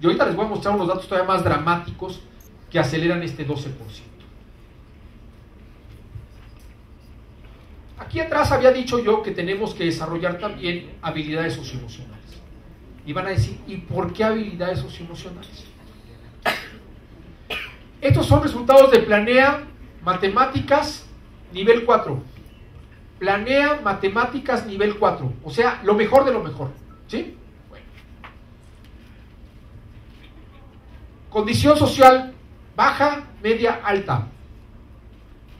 Y ahorita les voy a mostrar unos datos todavía más dramáticos que aceleran este 12%. Aquí atrás había dicho yo que tenemos que desarrollar también habilidades socioemocionales. Y van a decir, ¿y por qué habilidades socioemocionales? Estos son resultados de Planea Matemáticas nivel 4. Planea Matemáticas nivel 4. O sea, lo mejor de lo mejor. ¿Sí? Bueno. Condición social baja, media, alta.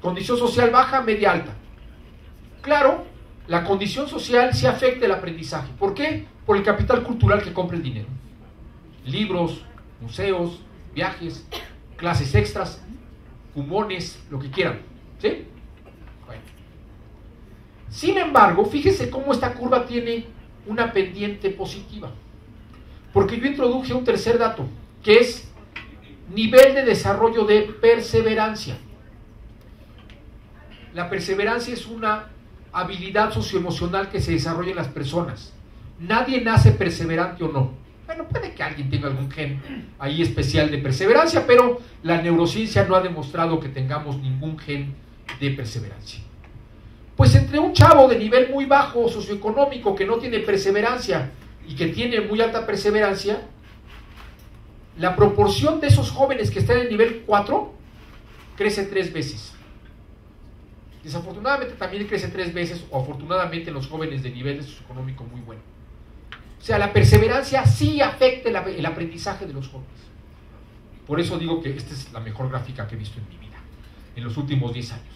Condición social baja, media, alta. Claro, la condición social sí afecta el aprendizaje. ¿Por qué? Por el capital cultural que compra el dinero. Libros, museos, viajes, clases extras, cumones, lo que quieran. ¿Sí? Bueno. Sin embargo, fíjese cómo esta curva tiene una pendiente positiva. Porque yo introduje un tercer dato, que es nivel de desarrollo de perseverancia. La perseverancia es una habilidad socioemocional que se desarrolla en las personas. Nadie nace perseverante o no. Bueno, puede que alguien tenga algún gen ahí especial de perseverancia, pero la neurociencia no ha demostrado que tengamos ningún gen de perseverancia. Pues entre un chavo de nivel muy bajo socioeconómico que no tiene perseverancia y que tiene muy alta perseverancia, la proporción de esos jóvenes que están en el nivel 4 crece tres veces. Desafortunadamente también crece tres veces, o afortunadamente los jóvenes de nivel socioeconómico muy bueno. O sea, la perseverancia sí afecta el aprendizaje de los jóvenes. Por eso digo que esta es la mejor gráfica que he visto en mi vida, en los últimos 10 años.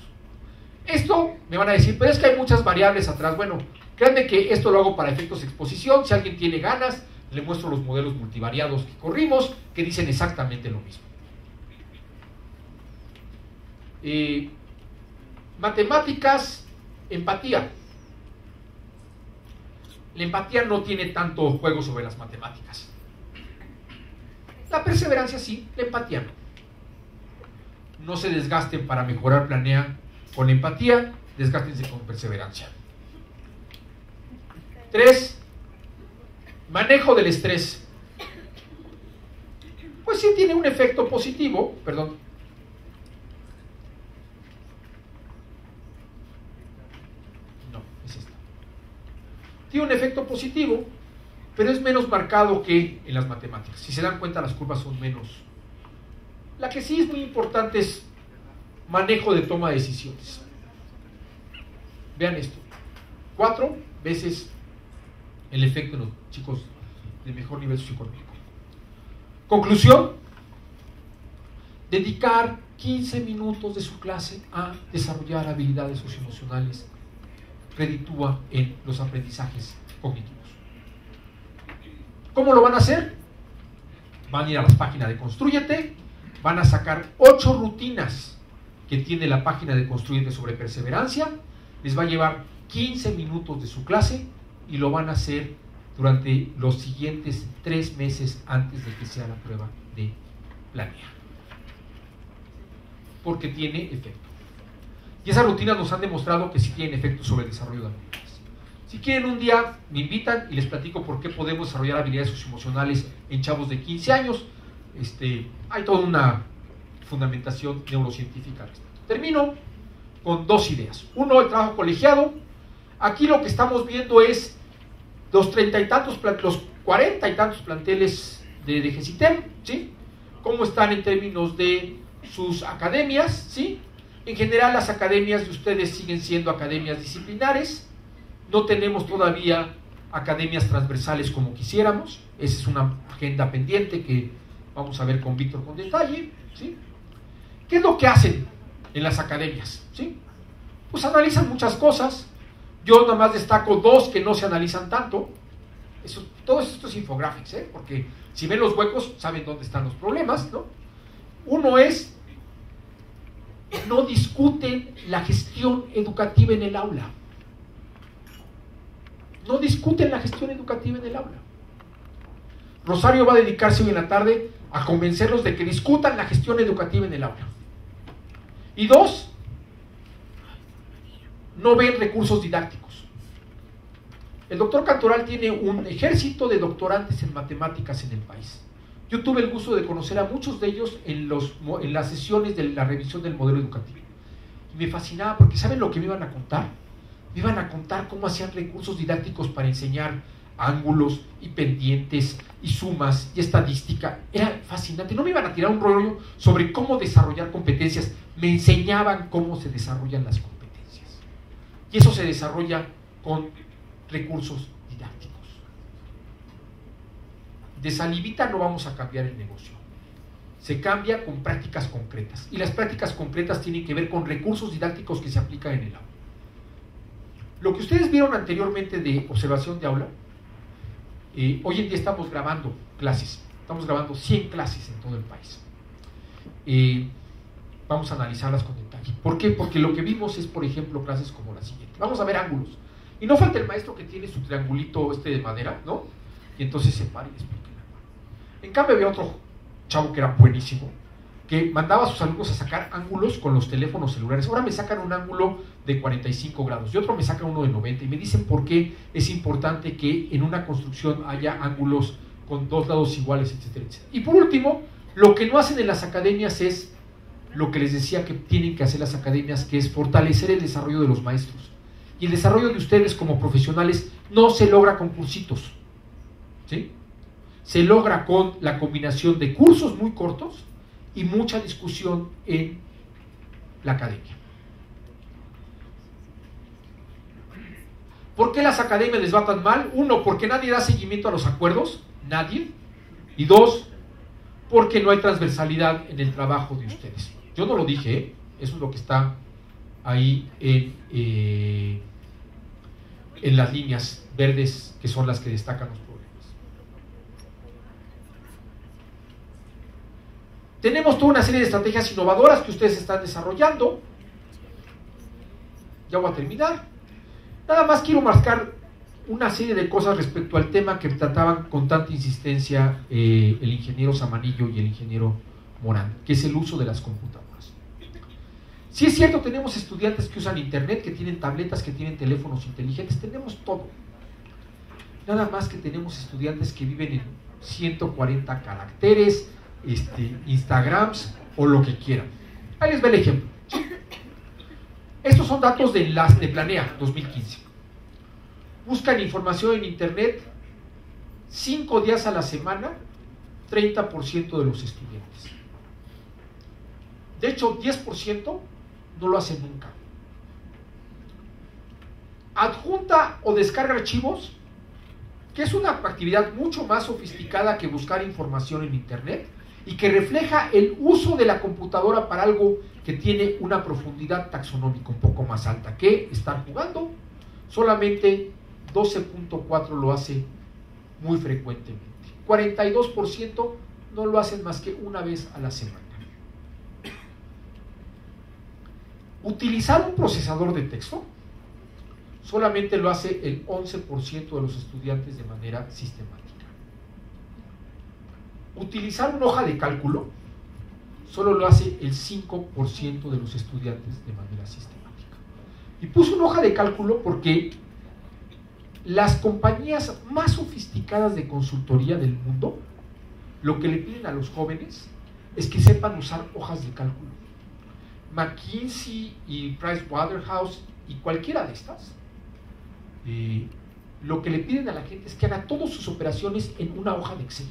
Esto me van a decir, pero es que hay muchas variables atrás. Bueno, créanme que esto lo hago para efectos de exposición. Si alguien tiene ganas, le muestro los modelos multivariados que corrimos, que dicen exactamente lo mismo. Eh, matemáticas, empatía. La empatía no tiene tanto juego sobre las matemáticas. La perseverancia sí, la empatía no. No se desgasten para mejorar, planea con empatía, desgástense con perseverancia. Tres, manejo del estrés. Pues sí tiene un efecto positivo, perdón, tiene un efecto positivo, pero es menos marcado que en las matemáticas. Si se dan cuenta, las curvas son menos. La que sí es muy importante es manejo de toma de decisiones. Vean esto. Cuatro veces el efecto en los chicos de mejor nivel socioeconómico. Conclusión. Dedicar 15 minutos de su clase a desarrollar habilidades socioemocionales reditúa en los aprendizajes cognitivos. ¿Cómo lo van a hacer? Van a ir a las páginas de Construyete, van a sacar ocho rutinas que tiene la página de Construyete sobre perseverancia, les va a llevar 15 minutos de su clase y lo van a hacer durante los siguientes tres meses antes de que sea la prueba de planea. Porque tiene efecto. Y esas rutinas nos han demostrado que sí tienen efecto sobre el desarrollo de habilidades. Si quieren un día, me invitan y les platico por qué podemos desarrollar habilidades socioemocionales en chavos de 15 años. Este, hay toda una fundamentación neurocientífica Termino con dos ideas. Uno, el trabajo colegiado. Aquí lo que estamos viendo es los treinta y tantos, los cuarenta y tantos planteles de, GECITEM, ¿sí? Cómo están en términos de sus academias, ¿sí? En general las academias de ustedes siguen siendo academias disciplinares. No tenemos todavía academias transversales como quisiéramos. Esa es una agenda pendiente que vamos a ver con Víctor con detalle. ¿sí? ¿Qué es lo que hacen en las academias? ¿sí? Pues analizan muchas cosas. Yo nada más destaco dos que no se analizan tanto. Eso, todo esto es infographics, ¿eh? porque si ven los huecos saben dónde están los problemas. ¿no? Uno es, no discuten la gestión educativa en el aula no discuten la gestión educativa en el aula. Rosario va a dedicarse hoy en la tarde a convencerlos de que discutan la gestión educativa en el aula. Y dos, no ven recursos didácticos. El doctor Cantoral tiene un ejército de doctorantes en matemáticas en el país. Yo tuve el gusto de conocer a muchos de ellos en, los, en las sesiones de la revisión del modelo educativo. Y me fascinaba porque ¿saben lo que me iban a contar? me iban a contar cómo hacían recursos didácticos para enseñar ángulos y pendientes y sumas y estadística. Era fascinante. No me iban a tirar un rollo sobre cómo desarrollar competencias. Me enseñaban cómo se desarrollan las competencias. Y eso se desarrolla con recursos didácticos. De salivita no vamos a cambiar el negocio. Se cambia con prácticas concretas. Y las prácticas concretas tienen que ver con recursos didácticos que se aplican en el aula. Lo que ustedes vieron anteriormente de observación de aula, eh, hoy en día estamos grabando clases, estamos grabando 100 clases en todo el país. Eh, vamos a analizarlas con detalle. ¿Por qué? Porque lo que vimos es, por ejemplo, clases como la siguiente. Vamos a ver ángulos. Y no falta el maestro que tiene su triangulito este de madera, ¿no? Y entonces se para y explica. En cambio había otro chavo que era buenísimo, que mandaba a sus alumnos a sacar ángulos con los teléfonos celulares. Ahora me sacan un ángulo de 45 grados y otro me saca uno de 90 y me dicen por qué es importante que en una construcción haya ángulos con dos lados iguales, etcétera, etcétera. Y por último, lo que no hacen en las academias es lo que les decía que tienen que hacer las academias, que es fortalecer el desarrollo de los maestros. Y el desarrollo de ustedes como profesionales no se logra con cursitos. ¿sí? Se logra con la combinación de cursos muy cortos y mucha discusión en la academia. ¿Por qué las academias les va tan mal? Uno, porque nadie da seguimiento a los acuerdos, nadie. Y dos, porque no hay transversalidad en el trabajo de ustedes. Yo no lo dije, ¿eh? eso es lo que está ahí en, eh, en las líneas verdes que son las que destacan los Tenemos toda una serie de estrategias innovadoras que ustedes están desarrollando. Ya voy a terminar. Nada más quiero marcar una serie de cosas respecto al tema que trataban con tanta insistencia eh, el ingeniero Samanillo y el ingeniero Morán, que es el uso de las computadoras. Si es cierto, tenemos estudiantes que usan internet, que tienen tabletas, que tienen teléfonos inteligentes, tenemos todo. Nada más que tenemos estudiantes que viven en 140 caracteres, este, Instagrams o lo que quieran. Ahí les ve el ejemplo. Estos son datos de, las, de Planea 2015. Buscan información en Internet cinco días a la semana, 30% de los estudiantes. De hecho, 10% no lo hacen nunca. Adjunta o descarga archivos, que es una actividad mucho más sofisticada que buscar información en Internet, y que refleja el uso de la computadora para algo que tiene una profundidad taxonómica un poco más alta que estar jugando. Solamente 12.4 lo hace muy frecuentemente. 42% no lo hacen más que una vez a la semana. Utilizar un procesador de texto solamente lo hace el 11% de los estudiantes de manera sistemática utilizar una hoja de cálculo solo lo hace el 5% de los estudiantes de manera sistemática. Y puse una hoja de cálculo porque las compañías más sofisticadas de consultoría del mundo lo que le piden a los jóvenes es que sepan usar hojas de cálculo. McKinsey y Pricewaterhouse y cualquiera de estas, eh, lo que le piden a la gente es que haga todas sus operaciones en una hoja de Excel.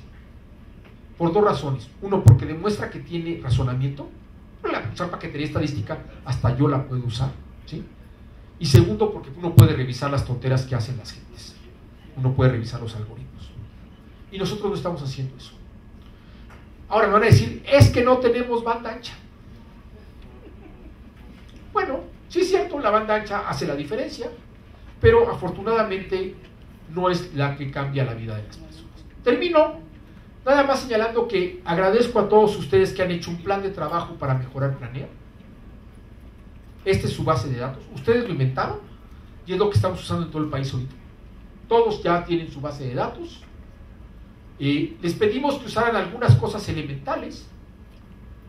Por dos razones. Uno, porque demuestra que tiene razonamiento. La paquetería estadística, hasta yo la puedo usar. ¿sí? Y segundo, porque uno puede revisar las tonteras que hacen las gentes. uno puede revisar los algoritmos. Y nosotros no estamos haciendo eso. Ahora me van a decir, es que no tenemos banda ancha. Bueno, sí es cierto, la banda ancha hace la diferencia, pero afortunadamente no es la que cambia la vida de las personas. Termino nada más señalando que agradezco a todos ustedes que han hecho un plan de trabajo para mejorar Planea. Esta es su base de datos. Ustedes lo inventaron y es lo que estamos usando en todo el país ahorita. Todos ya tienen su base de datos. Eh, les pedimos que usaran algunas cosas elementales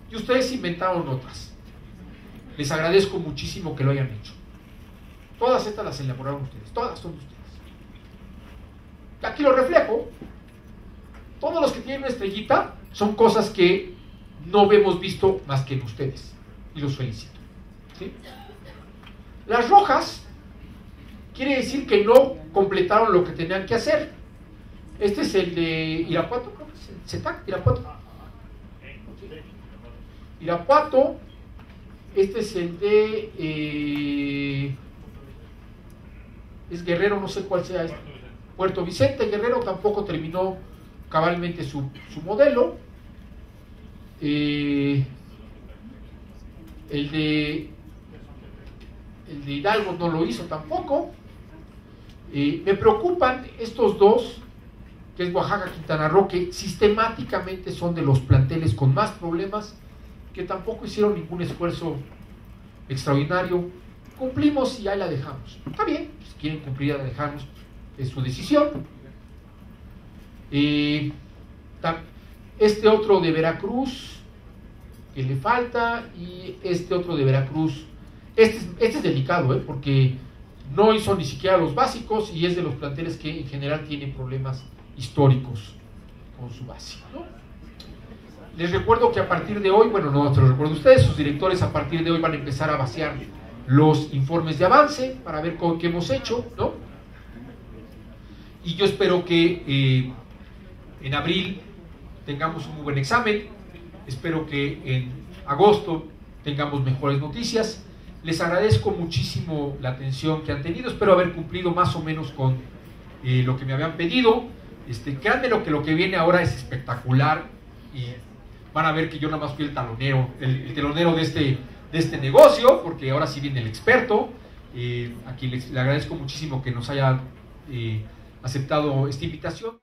y ustedes inventaron otras. Les agradezco muchísimo que lo hayan hecho. Todas estas las elaboraron ustedes, todas son ustedes. Aquí lo reflejo. Todos los que tienen una estrellita son cosas que no hemos visto más que en ustedes. Y los felicito. Las rojas quiere decir que no completaron lo que tenían que hacer. Este es el de Irapuato, creo que es el CETAC, Irapuato. Irapuato, este es el de... Eh, es Guerrero, no sé cuál sea este. Puerto Vicente, Guerrero tampoco terminó cabalmente su, modelo. Eh, el de el de Hidalgo no lo hizo tampoco. Eh, me preocupan estos dos, que es Oaxaca, Quintana Roo, que sistemáticamente son de los planteles con más problemas, que tampoco hicieron ningún esfuerzo extraordinario. Cumplimos y ahí la dejamos. Está bien, si quieren cumplir, la dejamos, es su decisión. Eh, este otro de Veracruz, que le falta, y este otro de Veracruz. Este, este es delicado, ¿eh? porque no hizo ni siquiera los básicos y es de los planteles que en general tienen problemas históricos con su base. Les recuerdo que a partir de hoy, bueno, no te lo recuerdo ustedes, sus directores a partir de hoy van a empezar a vaciar los informes de avance para ver con qué hemos hecho, ¿no? Y yo espero que eh, en abril tengamos un muy buen examen, espero que en agosto tengamos mejores noticias les agradezco muchísimo la atención que han tenido. Espero haber cumplido más o menos con eh, lo que me habían pedido. Este, créanme lo que lo que viene ahora es espectacular y van a ver que yo nada más fui el talonero, el, telonero de este, de este negocio, porque ahora sí viene el experto. Eh, les, le agradezco muchísimo que nos haya eh, aceptado esta invitación.